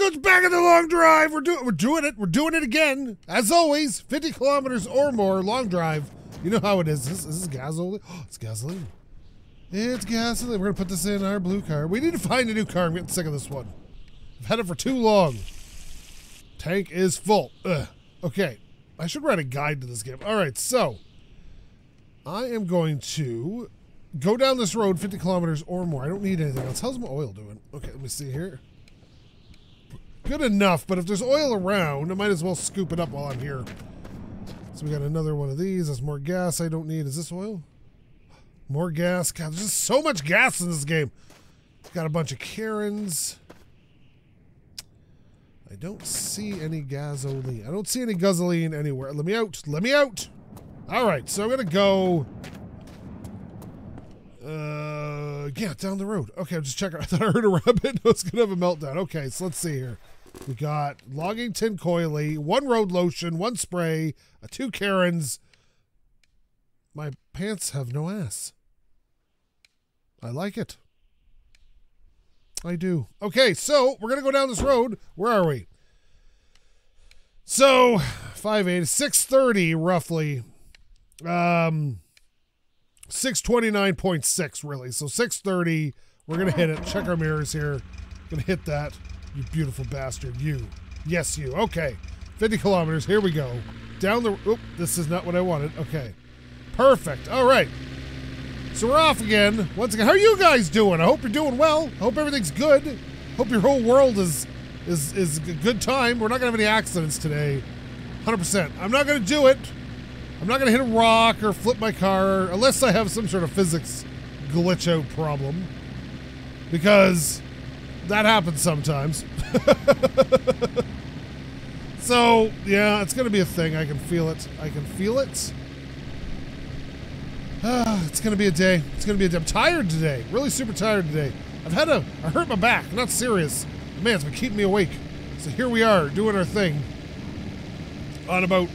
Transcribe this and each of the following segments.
goes back in the long drive. We're doing we're doing it. We're doing it again. As always, 50 kilometers or more long drive. You know how it is. This, this is gasoline. Oh, it's gasoline. It's gasoline. We're gonna put this in our blue car. We need to find a new car. I'm getting sick of this one. I've had it for too long. Tank is full. Ugh. Okay. I should write a guide to this game. All right, so I am going to go down this road 50 kilometers or more. I don't need anything else. How's my oil doing? Okay, let me see here. Good enough, but if there's oil around, I might as well scoop it up while I'm here. So we got another one of these. That's more gas I don't need. Is this oil? More gas. God, there's just so much gas in this game. Got a bunch of Karens. I don't see any gasoline. I don't see any gasoline anywhere. Let me out. Let me out. All right, so I'm going to go... Uh, yeah, down the road. Okay, I'm just checking. I thought I heard a rabbit. I was going to have a meltdown. Okay, so let's see here. We got Loggington coily, one road lotion, one spray, uh, two Karens. My pants have no ass. I like it. I do. Okay, so we're gonna go down this road. Where are we? So, 5 8, 630 roughly. Um 629.6 really. So 630. We're gonna hit it. Check our mirrors here. Gonna hit that. You beautiful bastard. You. Yes, you. Okay. 50 kilometers. Here we go. Down the oop, this is not what I wanted. Okay. Perfect. All right. So we're off again. Once again, how are you guys doing? I hope you're doing well. Hope everything's good. Hope your whole world is is is a good time. We're not gonna have any accidents today. 100%. I'm not gonna do it. I'm not gonna hit a rock or flip my car unless I have some sort of physics glitch out problem. Because that happens sometimes. so yeah, it's gonna be a thing. I can feel it. I can feel it. It's gonna be a day. It's gonna be a day. I'm tired today. Really super tired today. I've had a. I hurt my back. I'm not serious. Man, it's been keeping me awake. So here we are doing our thing. On about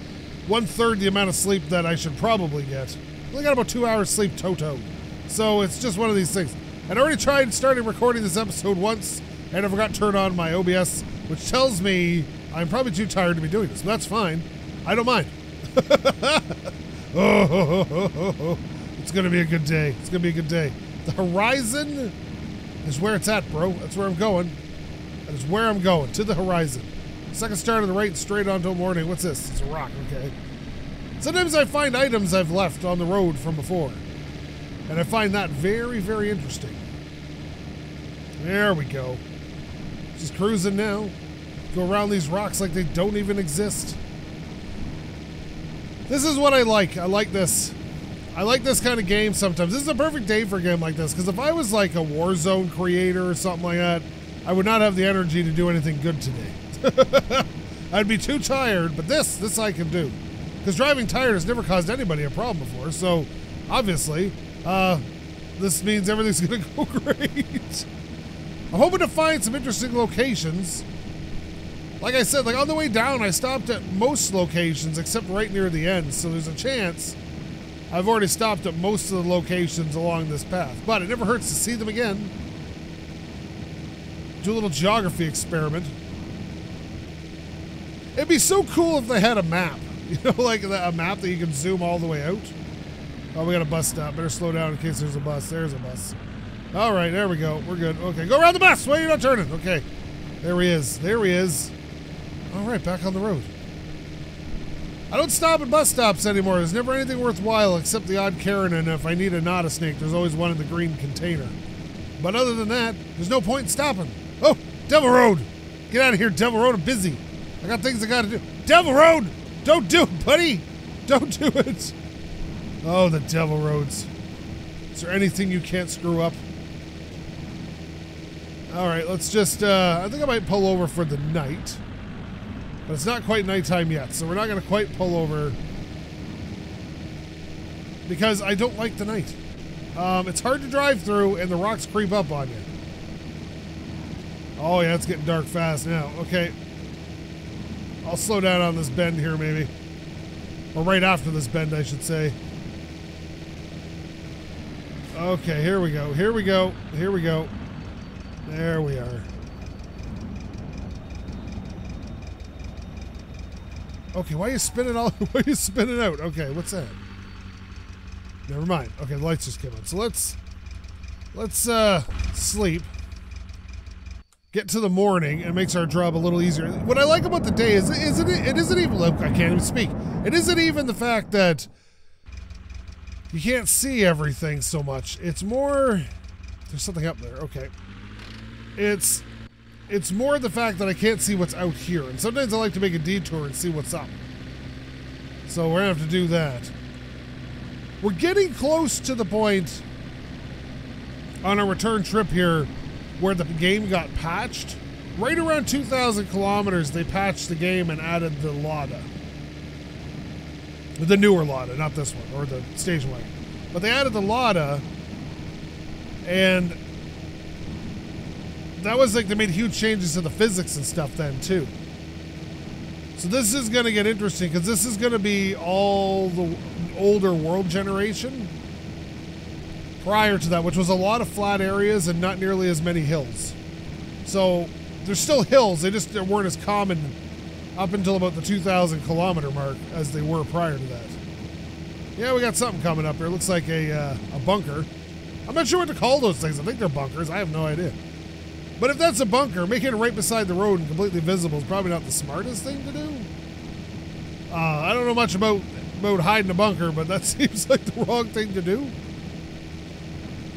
one third the amount of sleep that I should probably get. Only got about two hours sleep toto. So it's just one of these things. I'd already tried started recording this episode once, and I forgot to turn on my OBS, which tells me I'm probably too tired to be doing this. But that's fine. I don't mind. oh, it's gonna be a good day. It's gonna be a good day. The horizon is where it's at, bro. That's where I'm going. That is where I'm going. To the horizon. Second star to the right, straight on till morning. What's this? It's a rock. Okay. Sometimes I find items I've left on the road from before. And I find that very, very interesting. There we go. Just cruising now. Go around these rocks like they don't even exist. This is what I like. I like this. I like this kind of game sometimes. This is a perfect day for a game like this because if I was like a Warzone creator or something like that, I would not have the energy to do anything good today. I'd be too tired, but this, this I can do. Because driving tired has never caused anybody a problem before, so obviously, uh, this means everything's gonna go great. I'm hoping to find some interesting locations. Like I said, like on the way down, I stopped at most locations except right near the end, so there's a chance I've already stopped at most of the locations along this path. But it never hurts to see them again. Do a little geography experiment. It'd be so cool if they had a map. You know, like a map that you can zoom all the way out. Oh, we got a bus stop. Better slow down in case there's a bus. There's a bus. All right, there we go. We're good. Okay, go around the bus. Why are you not turning? Okay. There he is. There he is. All right, back on the road. I don't stop at bus stops anymore. There's never anything worthwhile except the odd Karen, and if I need a Nada snake, there's always one in the green container. But other than that, there's no point in stopping. Oh, Devil Road! Get out of here, Devil Road. I'm busy. I got things I gotta do. Devil Road! Don't do it, buddy! Don't do it! Oh, the Devil Roads. Is there anything you can't screw up? All right, let's just, uh, I think I might pull over for the night. But it's not quite nighttime yet, so we're not going to quite pull over because I don't like the night. Um, it's hard to drive through, and the rocks creep up on you. Oh, yeah, it's getting dark fast now. Okay. I'll slow down on this bend here, maybe. Or right after this bend, I should say. Okay, here we go. Here we go. Here we go. There we are. Okay, why are you spinning all why are you spinning out? Okay, what's that? Never mind. Okay, the lights just came on. So let's let's uh sleep. Get to the morning and makes our job a little easier. What I like about the day is isn't it, it isn't even I can't even speak. It isn't even the fact that you can't see everything so much. It's more. There's something up there. Okay. It's it's more the fact that I can't see what's out here, and sometimes I like to make a detour and see what's up. So we're gonna have to do that. We're getting close to the point on our return trip here where the game got patched. Right around 2,000 kilometers, they patched the game and added the Lada. The newer Lada, not this one, or the station wagon. But they added the Lada, and that was like they made huge changes to the physics and stuff then too. So this is going to get interesting because this is going to be all the older world generation prior to that, which was a lot of flat areas and not nearly as many hills. So there's still hills, they just they weren't as common up until about the 2,000 kilometer mark as they were prior to that. Yeah, we got something coming up here. Looks like a, uh, a bunker. I'm not sure what to call those things. I think they're bunkers. I have no idea. But if that's a bunker, making it right beside the road and completely visible is probably not the smartest thing to do. Uh, I don't know much about about hiding a bunker, but that seems like the wrong thing to do.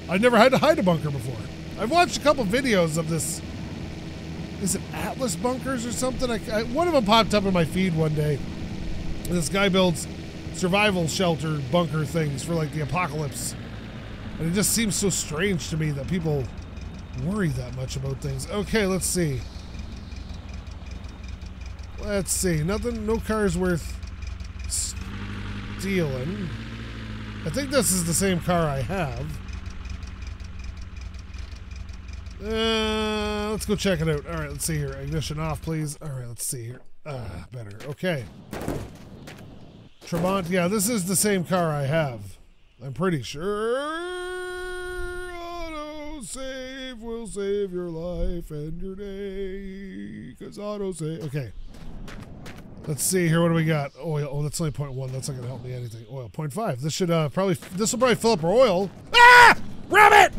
I've never had to hide a bunker before. I've watched a couple videos of this. Is it Atlas bunkers or something? I, I, one of them popped up in my feed one day. This guy builds survival shelter bunker things for like the apocalypse, and it just seems so strange to me that people worry that much about things. Okay, let's see. Let's see. Nothing, no car's worth stealing. I think this is the same car I have. Uh, let's go check it out. All right, let's see here. Ignition off, please. All right, let's see here. Ah, better. Okay. Trabant. Yeah, this is the same car I have. I'm pretty sure Auto save will save your life and your day. Because auto save. Okay. Let's see here. What do we got? Oil. Oh, that's only 0.1. That's not going to help me anything. Oil. 0.5. This should uh, probably, this will probably fill up our oil. Ah! Rabbit!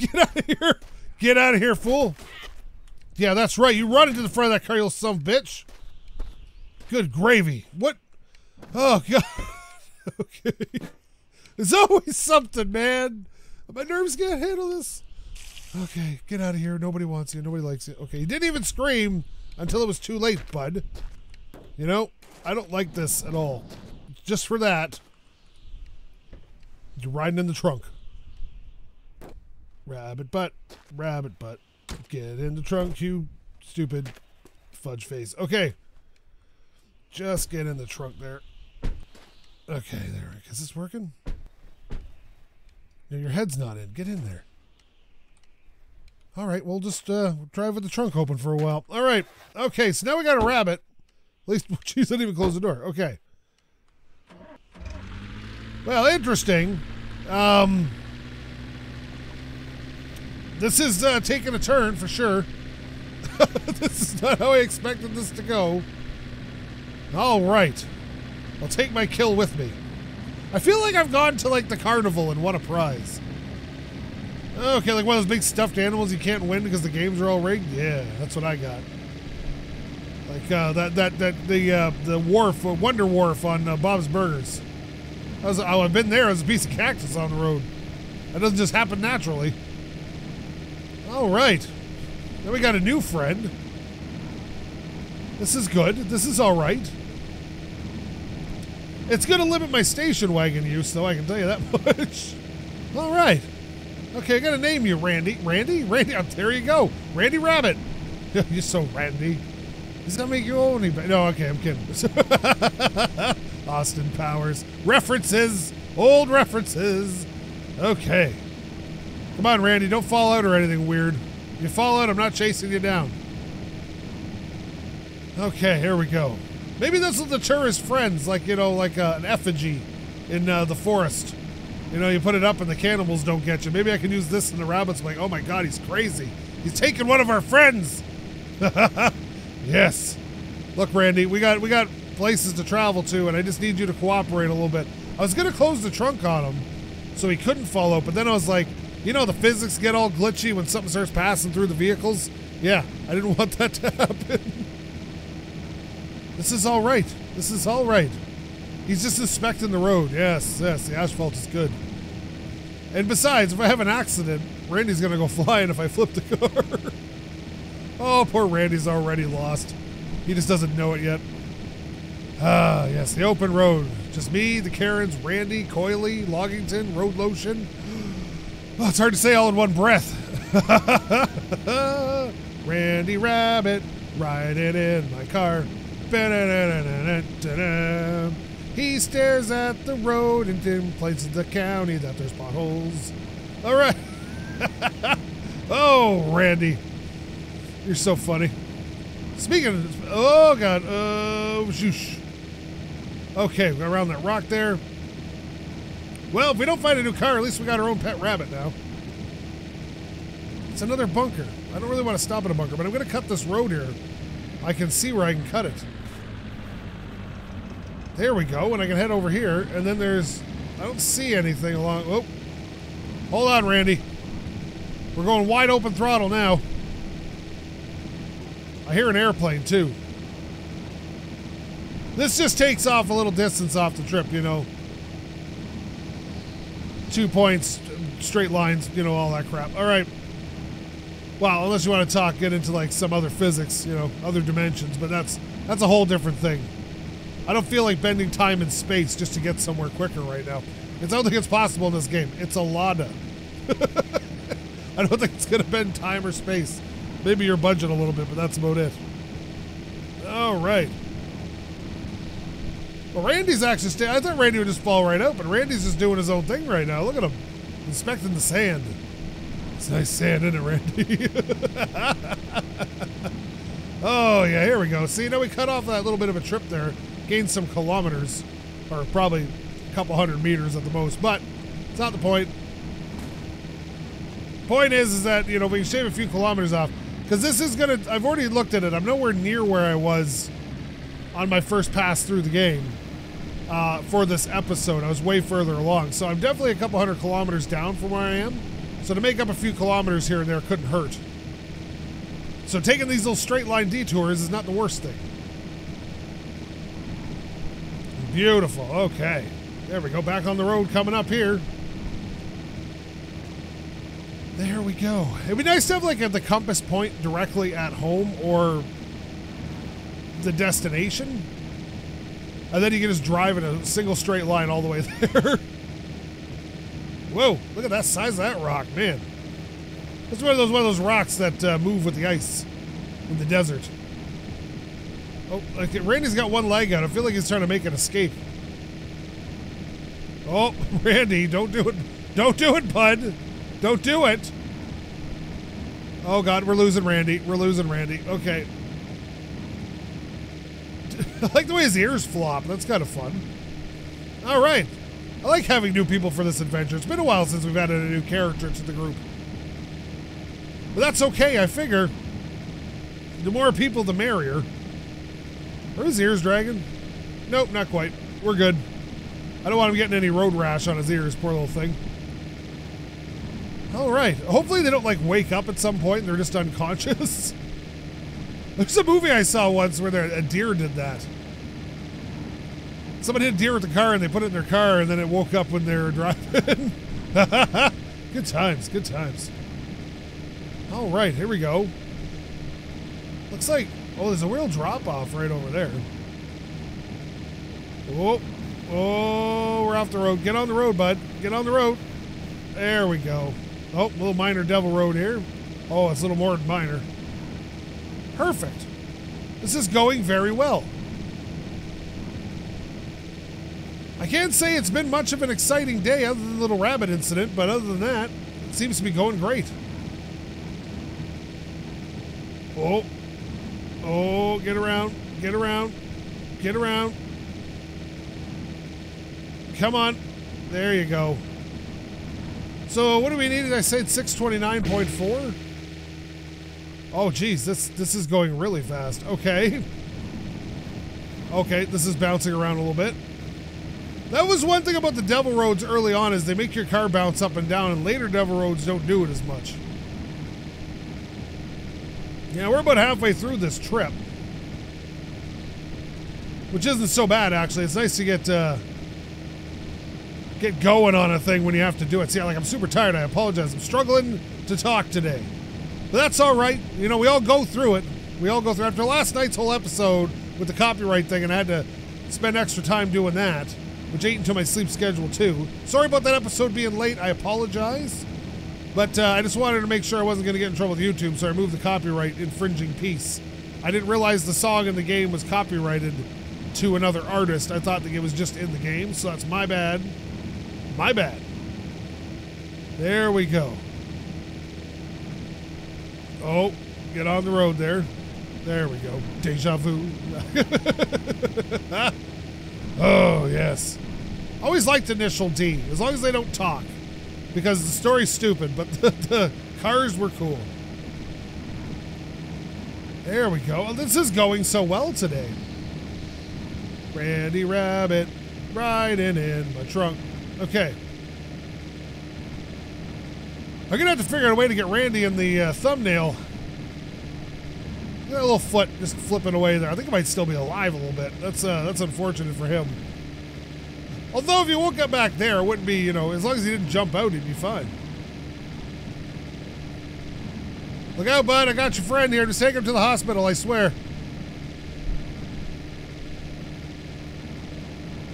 Get, out of here. Get out of here, fool. Yeah, that's right. You run into the front of that car, you son of bitch. Good gravy. What? Oh, God. okay. There's always something, man. My nerves can't handle this. Okay, get out of here. Nobody wants you. Nobody likes you. Okay, you didn't even scream until it was too late, bud. You know, I don't like this at all. Just for that, you're riding in the trunk. Rabbit butt, rabbit butt. Get in the trunk, you stupid fudge face. Okay. Just get in the trunk there. Okay, there. Is this working? No, your head's not in. Get in there. All right, we'll just uh, drive with the trunk open for a while. All right. Okay, so now we got a rabbit. At least, she didn't even close the door. Okay. Well, interesting. Um, this is uh, taking a turn for sure. this is not how I expected this to go. All right. I'll take my kill with me. I feel like I've gone to like the carnival and won a prize. Okay, like one of those big stuffed animals you can't win because the games are all rigged. Yeah, that's what I got. Like uh, that that that the uh, the wharf, uh, Wonder Wharf on uh, Bob's Burgers. I Was, oh, I've been there. There's a piece of cactus on the road. That doesn't just happen naturally. All right. Now we got a new friend. This is good. This is all right. It's going to limit my station wagon use, though, I can tell you that much. All right. Okay, I got to name you Randy. Randy? Randy, oh, there you go. Randy Rabbit. You're so Randy. Going to make you me. No, okay, I'm kidding. Austin Powers. References. Old references. Okay. Come on, Randy. Don't fall out or anything weird. If you fall out, I'm not chasing you down. Okay, here we go. Maybe this will deter his friends, like, you know, like uh, an effigy in uh, the forest. You know, you put it up and the cannibals don't get you. Maybe I can use this and the rabbits like, oh my god, he's crazy. He's taking one of our friends. yes. Look, Randy, we got we got places to travel to, and I just need you to cooperate a little bit. I was gonna close the trunk on him, so he couldn't fall out, but then I was like, you know, the physics get all glitchy when something starts passing through the vehicles. Yeah, I didn't want that to happen. this is all right. This is all right. He's just inspecting the road. Yes, yes, the asphalt is good. And besides, if I have an accident, Randy's gonna go flying if I flip the car. oh, poor Randy's already lost. He just doesn't know it yet. Ah, yes, the open road. Just me, the Karens, Randy, Coily, Loggington, Road Lotion. It's hard to say all in one breath. Randy Rabbit, riding in my car. He stares at the road and complains to the county that there's potholes. All right. oh, Randy. You're so funny. Speaking of, oh god, oh uh. Okay, we're around that rock there. Well, if we don't find a new car, at least we got our own pet rabbit now. It's another bunker. I don't really want to stop at a bunker, but I'm going to cut this road here. I can see where I can cut it. There we go, and I can head over here, and then there's... I don't see anything along... Oh, hold on, Randy. We're going wide open throttle now. I hear an airplane too. This just takes off a little distance off the trip, you know. Two points, straight lines, you know, all that crap. All right. Well, unless you want to talk, get into like some other physics, you know, other dimensions, but that's that's a whole different thing. I don't feel like bending time and space just to get somewhere quicker right now. It's, I don't think it's possible in this game. It's a Lada. I don't think it's going to bend time or space. Maybe your budget a little bit, but that's about it. All right. Well, Randy's actually staying. I thought Randy would just fall right out, but Randy's just doing his own thing right now. Look at him inspecting the sand. It's nice sand, isn't it, Randy? oh, yeah, here we go. See, now we cut off that little bit of a trip there, gained some kilometers, or probably a couple hundred meters at the most, but it's not the point. Point is, is that, you know, we shave a few kilometers off. Because this is going to, I've already looked at it. I'm nowhere near where I was on my first pass through the game uh, for this episode. I was way further along. So I'm definitely a couple hundred kilometers down from where I am. So to make up a few kilometers here and there couldn't hurt. So taking these little straight line detours is not the worst thing. Beautiful. Okay. There we go. Back on the road coming up here. There we go. It'd be nice to have like at the compass point directly at home or the destination. And then you can just drive in a single straight line all the way there. Whoa, look at that size of that rock, man. It's one of those one of those rocks that uh, move with the ice in the desert. Oh, like Randy's got one leg out. I feel like he's trying to make an escape. Oh, Randy, don't do it. Don't do it, bud. Don't do it. Oh god, we're losing Randy. We're losing Randy. Okay. I like the way his ears flop. That's kind of fun. All right. I like having new people for this adventure. It's been a while since we've added a new character to the group. But that's okay, I figure. The more people, the merrier. Are his ears dragging? Nope, not quite. We're good. I don't want him getting any road rash on his ears, poor little thing. All right. Hopefully they don't like wake up at some point and they're just unconscious. There's a movie I saw once where a deer did that. Somebody hit a deer with the car and they put it in their car and then it woke up when they were driving. good times, good times. All right, here we go. Looks like, oh, there's a real drop off right over there. Oh, oh, we're off the road. Get on the road, bud. Get on the road. There we go. Oh, little minor devil road here. Oh, it's a little more minor. Perfect. This is going very well. I can't say it's been much of an exciting day other than the little rabbit incident, but other than that, it seems to be going great. Oh. Oh, get around. Get around. Get around. Come on. There you go. So what do we need? I said 629.4? Oh geez, this this is going really fast. Okay. Okay, this is bouncing around a little bit. That was one thing about the Devil Roads early on is they make your car bounce up and down, and later Devil Roads don't do it as much. Yeah, we're about halfway through this trip. Which isn't so bad, actually. It's nice to get uh, get going on a thing when you have to do it. See, like I'm super tired. I apologize. I'm struggling to talk today. But that's all right. You know, we all go through it. We all go through after last night's whole episode with the copyright thing, and I had to spend extra time doing that, which ate into my sleep schedule too. Sorry about that episode being late. I apologize. But uh, I just wanted to make sure I wasn't going to get in trouble with YouTube, so I removed the copyright infringing piece. I didn't realize the song in the game was copyrighted to another artist. I thought that it was just in the game, so that's my bad. My bad. There we go. Oh, get on the road there. There we go. Deja vu. oh, yes. Always liked initial D, as long as they don't talk. Because the story's stupid, but the, the cars were cool. There we go. Well, this is going so well today. Randy Rabbit riding in my trunk. Okay. I'm gonna have to figure out a way to get Randy in the uh, thumbnail. That little foot just flipping away there. I think he might still be alive a little bit. That's uh, that's unfortunate for him. Although if you woke up back there, it wouldn't be, you know, as long as he didn't jump out, he'd be fine. Look out, bud. I got your friend here. Just take him to the hospital, I swear.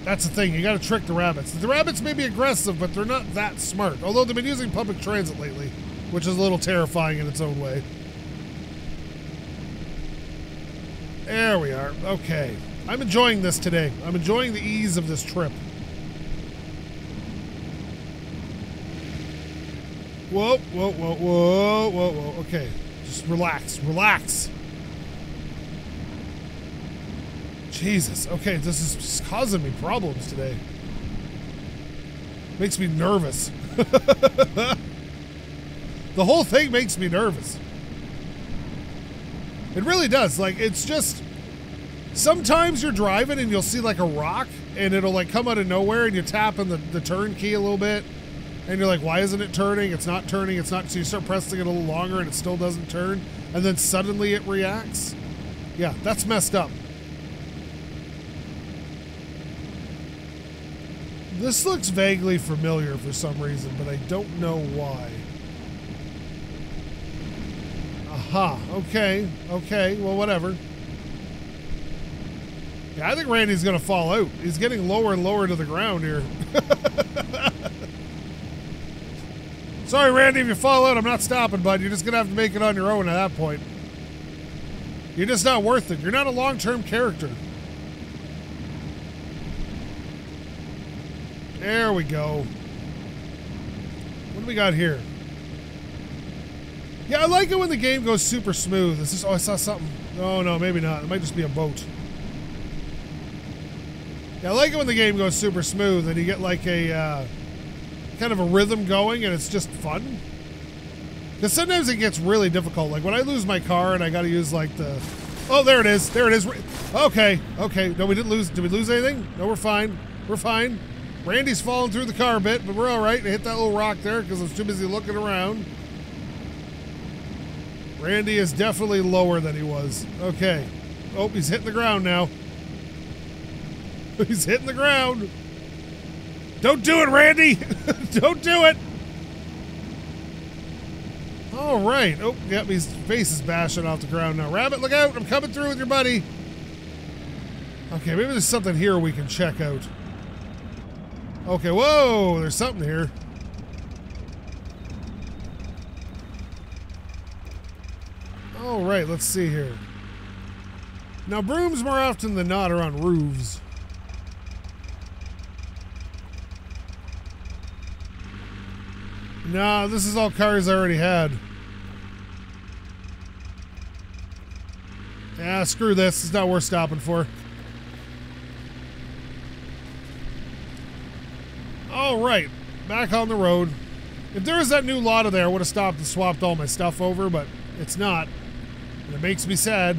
That's the thing. You got to trick the rabbits. The rabbits may be aggressive, but they're not that smart. Although they've been using public transit lately, which is a little terrifying in its own way. There we are. Okay. I'm enjoying this today. I'm enjoying the ease of this trip. Whoa, whoa, whoa, whoa, whoa, whoa. Okay. Just relax. Relax. Jesus. Okay, this is causing me problems today. Makes me nervous. the whole thing makes me nervous. It really does. Like, it's just. Sometimes you're driving and you'll see like a rock and it'll like come out of nowhere and you tap on the, the turn key a little bit and you're like, why isn't it turning? It's not turning. It's not. So you start pressing it a little longer and it still doesn't turn. And then suddenly it reacts. Yeah, that's messed up. This looks vaguely familiar for some reason, but I don't know why. Aha, okay, okay, well, whatever. Yeah, I think Randy's to fall out. He's getting lower and lower to the ground here. Sorry, Randy, if you fall out, I'm not stopping, bud. You're just to have to make it on your own at that point. You're just not worth it. You're not a long term character. There we go. What do we got here? Yeah, I like it when the game goes super smooth. Oh I saw something. Oh no, maybe not. It might just be a boat. Yeah, I like it when the game goes super smooth and you get like a uh, kind of a rhythm going and it's just fun. Because sometimes it gets really difficult. Like when I lose my car and I got to use like the. Oh, there it is. There it is. Okay. Okay. No, we didn't lose. Did we lose anything? No, we're fine. We're fine. Randy's falling through the car a bit, but we're all right. I hit that little rock there because I was too busy looking around. Randy is definitely lower than he was. Okay. Oh, he's hitting the ground now. he's hitting the ground. Don't do it, Randy. Don't do it. All right. Oh, yep, his face is bashing off the ground now. Rabbit, look out. I'm coming through with your buddy. Okay, maybe there's something here we can check out. Okay, whoa, there's something here. All right, let's see here. Now, brooms more often than not are on roofs. Nah, this is all cars I already had. Yeah, screw this. It's not worth stopping for. All right, back on the road. If there was that new Lada there, I would have stopped and swapped all my stuff over, but it's not. And it makes me sad.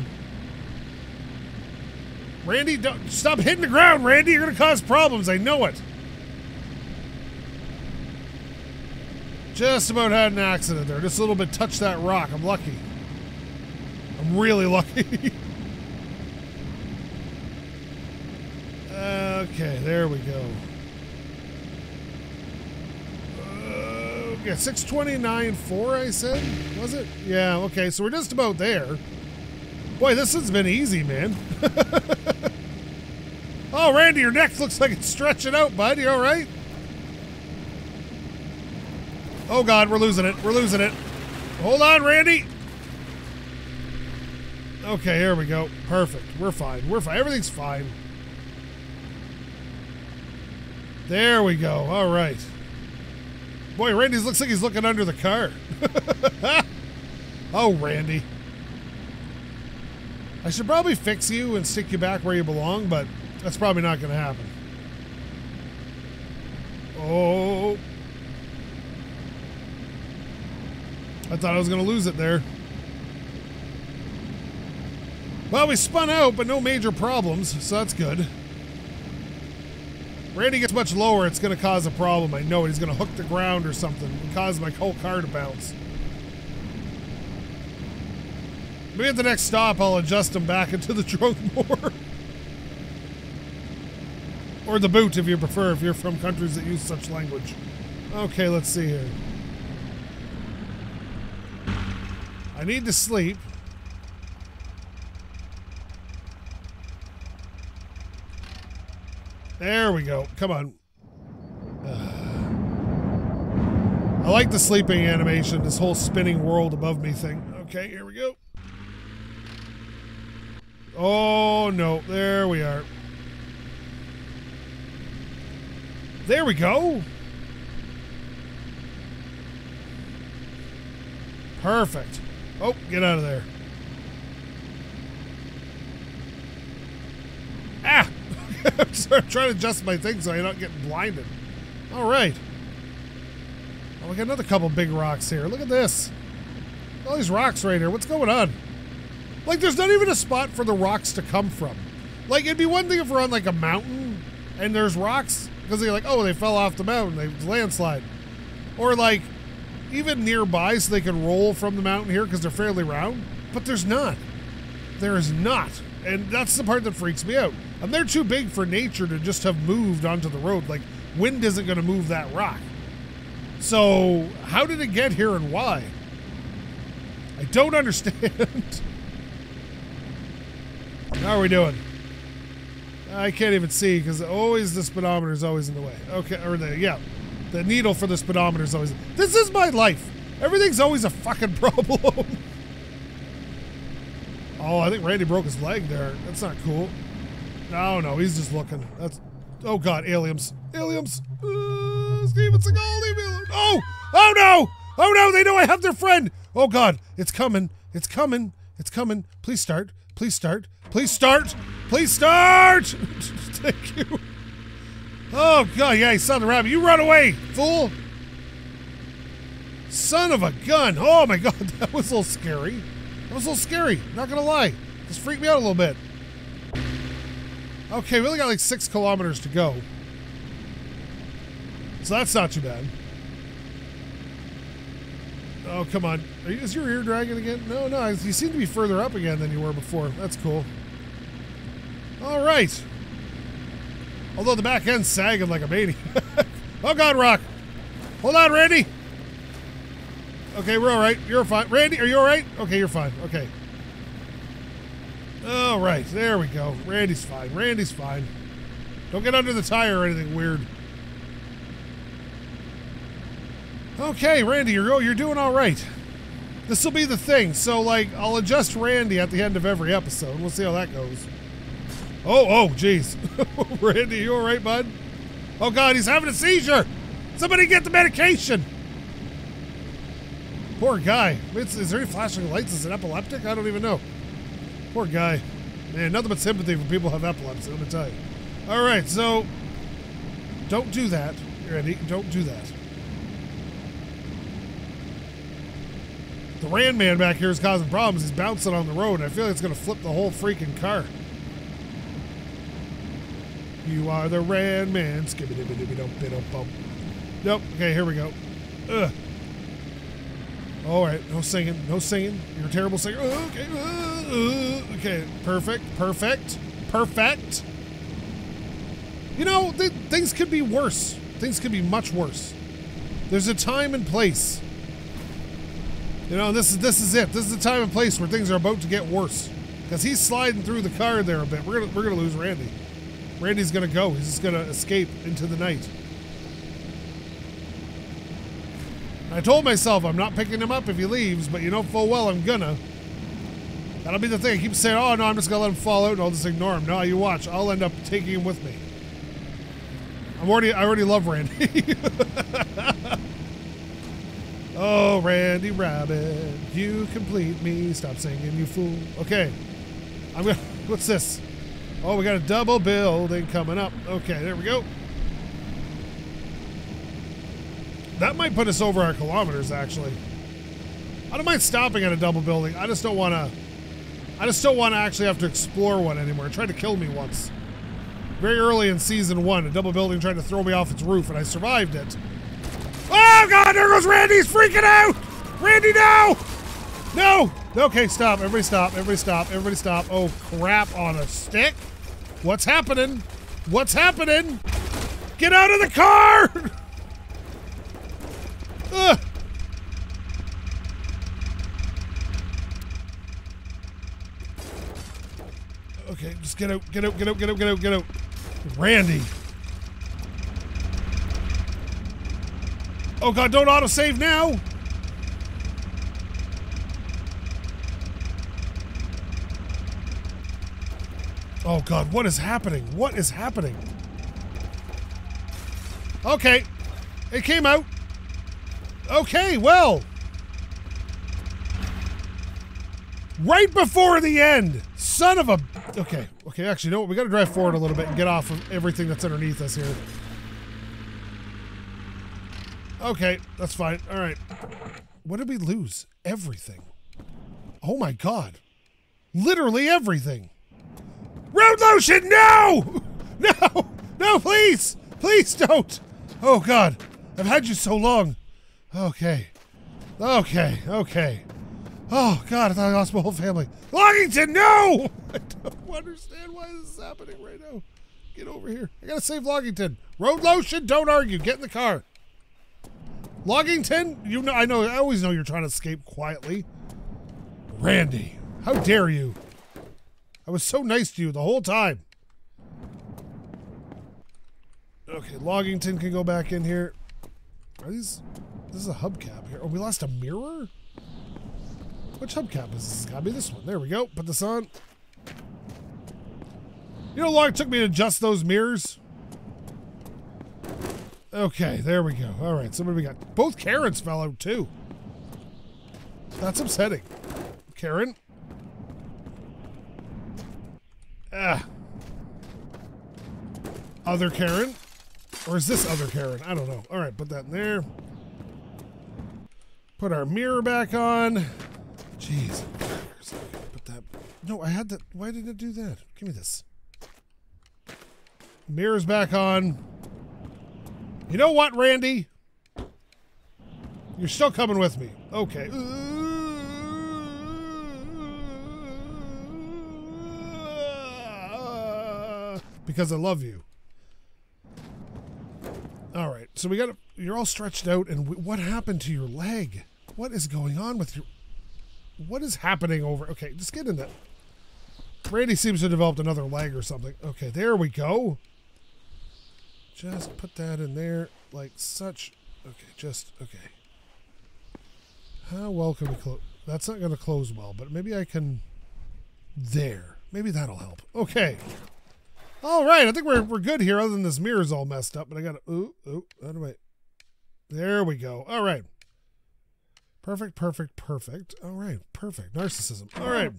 Randy, don't stop hitting the ground, Randy. You're gonna cause problems. I know it. Just about had an accident there. Just a little bit touched that rock. I'm lucky. I'm really lucky. okay, there we go. Uh, yeah, 629.4, I said? Was it? Yeah, okay, so we're just about there. Boy, this has been easy, man. oh, Randy, your neck looks like it's stretching out, bud. You all right? Oh, God, we're losing it. We're losing it. Hold on, Randy. Okay, here we go. Perfect. We're fine. We're fine. Everything's fine. There we go. All right. Boy, Randy looks like he's looking under the car. oh, Randy. I should probably fix you and stick you back where you belong, but that's probably not going to happen. Oh. I thought I was going to lose it there. Well, we spun out, but no major problems, so that's good. Randy gets much lower, it's going to cause a problem. I know it. He's going to hook the ground or something and cause my whole car to bounce. Maybe at the next stop, I'll adjust him back into the trunk more. or the boot, if you prefer, if you're from countries that use such language. Okay, let's see here. I need to sleep. There we go. Come on. Uh, I like the sleeping animation, this whole spinning world above me thing. Okay, here we go. Oh, no. There we are. There we go. Perfect. Oh, get out of there. Ah! I'm trying to adjust my thing so I don't get blinded. All right. Oh, we got another couple big rocks here. Look at this. All these rocks right here. What's going on? Like, there's not even a spot for the rocks to come from. Like, it'd be one thing if we're on, like, a mountain and there's rocks because they're like, oh, they fell off the mountain. They landslide. Or, like, even nearby so they can roll from the mountain here because they're fairly round. But there's not. There is not. And that's the part that freaks me out. And they're too big for nature to just have moved onto the road. Like, wind isn't going to move that rock. So, how did it get here and why? I don't understand. How are we doing? I can't even see because always the speedometer is always in the way. Okay, or the yeah, the needle for the speedometer is always. This is my life. Everything's always a fucking problem. oh, I think Randy broke his leg there. That's not cool. No, no, he's just looking. That's. Oh God, aliens, aliens. Uh, Steven Seagal, alone. Oh, oh no, oh no, they know I have their friend. Oh God, it's coming, it's coming, it's coming. Please start, please start. Please start! Please start! Thank you. Oh, God, yeah, he saw the rabbit. You run away, fool! Son of a gun! Oh, my God, that was a little scary. That was a little scary, not gonna lie. Just freaked me out a little bit. Okay, we only got like six kilometers to go. So that's not too bad. Oh, come on. You, is your ear dragging again? No, no. You seem to be further up again than you were before. That's cool. All right. Although the back end's sagging like a baby. oh, God, Rock. Hold on, Randy. Okay, we're all right. You're fine. Randy, are you all right? Okay, you're fine. Okay. All right. There we go. Randy's fine. Randy's fine. Don't get under the tire or anything weird. Okay, Randy, you're oh, you're doing all right. This will be the thing. So, like, I'll adjust Randy at the end of every episode. We'll see how that goes. Oh, oh, jeez. Randy, you all right, bud? Oh, God, he's having a seizure. Somebody get the medication. Poor guy. It's, is there any flashing lights? Is it epileptic? I don't even know. Poor guy. Man, nothing but sympathy for people who have epilepsy, let me tell you. All right, so don't do that, Randy. Don't do that. The Ran Man back here is causing problems. He's bouncing on the road. I feel like it's going to flip the whole freaking car. You are the Ran Man. Nope. Okay, here we go. Ugh. All right, no singing, no singing. You're a terrible singer. Uh, okay, uh, uh, okay, perfect, perfect, perfect. You know, th- things could be worse. Things could be much worse. There's a time and place. You know, this is this is it. This is the time and place where things are about to get worse. Because he's sliding through the car there a bit. We're gonna we're gonna lose Randy. Randy's gonna go. He's just gonna escape into the night. I told myself I'm not picking him up if he leaves, but you know full well I'm gonna. That'll be the thing. I keep saying, oh no, I'm just gonna let him fall out and I'll just ignore him. No, you watch. I'll end up taking him with me. I'm already I already love Randy. oh, Randy Rabbit, you complete me. Stop singing, you fool. Okay. I'm gonna what's this? Oh, we got a double building coming up. Okay, there we go. That might put us over our kilometers, actually. I don't mind stopping at a double building. I just don't want to. I just don't want to actually have to explore one anymore. It tried to kill me once. Very early in season one, a double building tried to throw me off its roof, and I survived it. Oh God! There goes Randy. He's freaking out. Randy, no! No! Okay, stop. Everybody stop. Everybody stop. Everybody stop. Oh crap! On a stick. What's happening? What's happening? Get out of the car! Ugh. Okay, just get out, get out, get out, get out, get out, get out. Randy. Oh god, don't autosave now! Oh god, what is happening? What is happening? Okay, it came out. Okay, well. Right before the end. Son of a. Okay, okay, actually, you know what? We got to drive forward a little bit and get off of everything that's underneath us here. Okay, that's fine. All right. What did we lose? Everything. Oh my god. Literally everything. Road lotion, no! No! No, please! Please don't! Oh god. I've had you so long. Okay. Okay, okay. Oh, God, I thought I lost my whole family. Loggington, no! I don't understand why this is happening right now. Get over here. I gotta save Loggington. Road lotion, don't argue. Get in the car. Loggington, you know, I know, I always know you're trying to escape quietly. Randy, how dare you? I was so nice to you the whole time. Okay, Loggington can go back in here. Are these this is a hubcap here. Oh, we lost a mirror? Which hubcap is this? Gotta be this one. There we go. Put this on. You know how long it took me to adjust those mirrors? Okay, there we go. All right, so what do we got? Both Karens fell out too. That's upsetting. Karen. Ah. Other Karen. Or is this other Karen? I don't know. All right, put that in there. Put our mirror back on. Jeez. Put that. No, I had that. Why did it do that? Give me this. Mirror's back on. You know what, Randy? You're still coming with me. Okay. Because I love you. All right. So we got. You're all stretched out, and what happened to your leg? What is going on with you? What is happening over? Okay, just get in that. Randy seems to have developed another leg or something. Okay, there we go. Just put that in there like such. Okay, just okay. How well can we close? That's not going to close well, but maybe I can. There. Maybe that'll help. Okay. All right, I think we're we're good here. Other than this mirror's all messed up, but I got to. Ooh, ooh. I? There we go. All right. Perfect, perfect, perfect. All right, perfect. Narcissism. All right.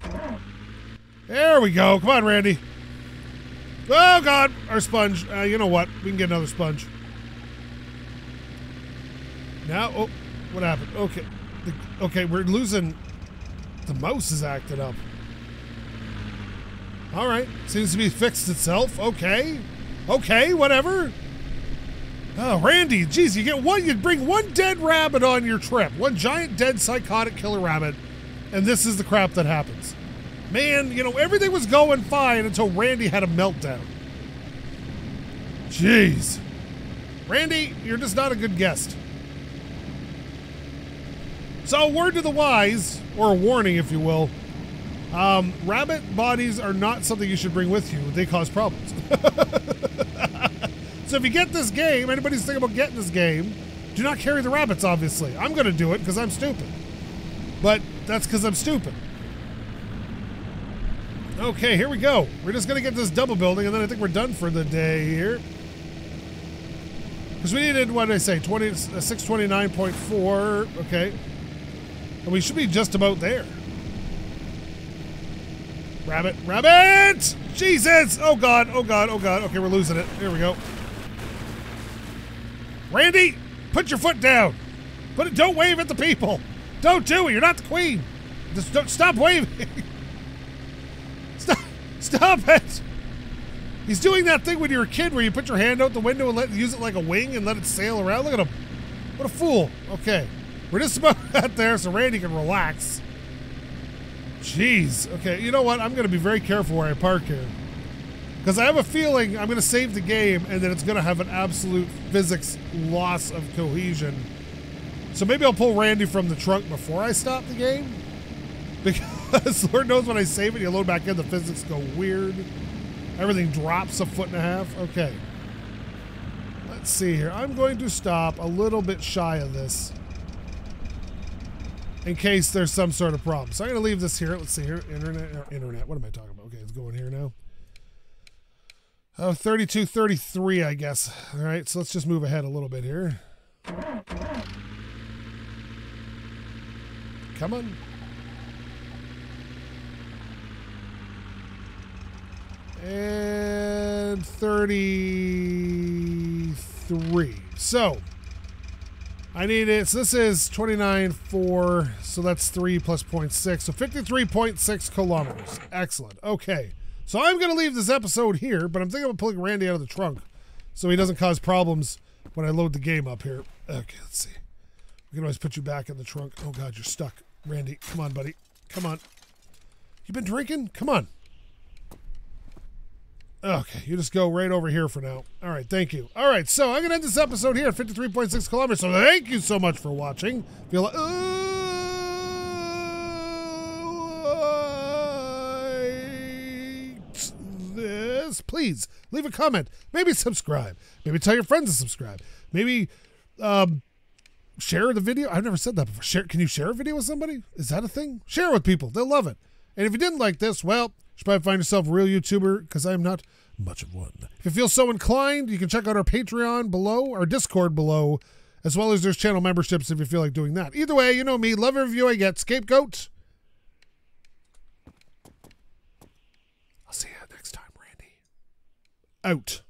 There we go. Come on, Randy. Oh, God. Our sponge. Uh, you know what? We can get another sponge. Now, oh, what happened? Okay. The, okay, we're losing. The mouse is acting up. All right. Seems to be fixed itself. Okay. Okay, whatever. Oh, Randy, geez, you get one, you bring one dead rabbit on your trip. One giant dead psychotic killer rabbit. And this is the crap that happens. Man, you know, everything was going fine until Randy had a meltdown. Jeez. Randy, you're just not a good guest. So, word to the wise, or a warning, if you will. Um, rabbit bodies are not something you should bring with you. They cause problems. so, if you get this game, anybody's thinking about getting this game, do not carry the rabbits, obviously. I'm going to do it because I'm stupid. But that's because I'm stupid. Okay, here we go. We're just going to get this double building, and then I think we're done for the day here. Because we needed, what did I say, 20, uh, 629.4. Okay. And we should be just about there. Rabbit, rabbit! Jesus! Oh God, oh God, oh God. Okay, we're losing it. Here we go. Randy, put your foot down. Put it, don't wave at the people. Don't do it. You're not the queen. Just don't stop waving. stop, stop it. He's doing that thing when you're a kid where you put your hand out the window and let use it like a wing and let it sail around. Look at him. What a fool. Okay. We're just about at there so Randy can relax. Jeez. Okay, you know what? I'm going to be very careful where I park here. Because I have a feeling I'm going to save the game and then it's going to have an absolute physics loss of cohesion. So maybe I'll pull Randy from the trunk before I stop the game. Because Lord knows when I save it, you load back in, the physics go weird. Everything drops a foot and a half. Okay. Let's see here. I'm going to stop a little bit shy of this in case there's some sort of problem. So I'm going to leave this here. Let's see here. Internet. Internet. What am I talking about? Okay, it's going here now. Oh, 32, 33, I guess. All right, so let's just move ahead a little bit here. Come on. And 33. So, I need it. So this is 29.4. So that's 3 plus 0.6. So 53.6 kilometers. Excellent. Okay. So I'm going to leave this episode here, but I'm thinking of pulling Randy out of the trunk so he doesn't cause problems when I load the game up here. Okay, let's see. We can always put you back in the trunk. Oh, God, you're stuck. Randy, come on, buddy. Come on. You been drinking? Come on. Okay, you just go right over here for now. All right, thank you. All right, so I'm going to end this episode here at 53.6 kilometers. So thank you so much for watching. Feel like, this, please leave a comment. Maybe subscribe. Maybe tell your friends to subscribe. Maybe um, share the video. I've never said that before. Share, can you share a video with somebody? Is that a thing? Share it with people. They'll love it. And if you didn't like this, well, should probably find yourself a real YouTuber because I am not much of one. If you feel so inclined, you can check out our Patreon below, our Discord below, as well as there's channel memberships if you feel like doing that. Either way, you know me. Love every view I get. SkapeGote. I'll see you next time, Randy. Out.